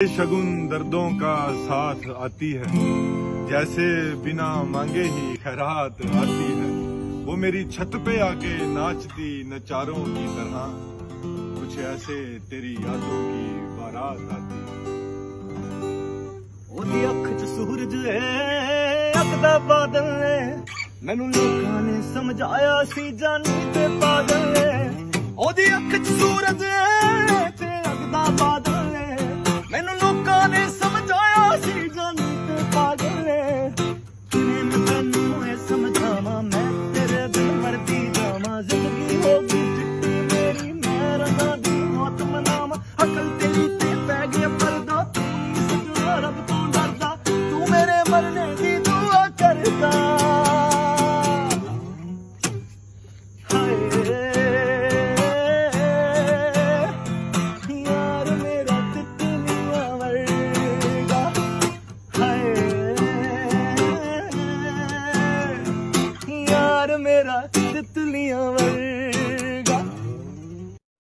शगुन दर्दों का साथ आती है। जैसे बिना मांगे ही खैरात आती है। वो मेरी छत पे आके नाचती नचारों की तरह। कुछ ऐसे तेरी यादों की बारात आती ओदी अख च सूरज अकदा बादल ने मैनू लोगों ने समझाया सी जानी पागल ने ओदी अख च सूरज अकल तेरी ते पै गए मरदा तू रब तू डरदा तू मेरे मरने की दुआ करदा मेरा तितलियाँ वर्गा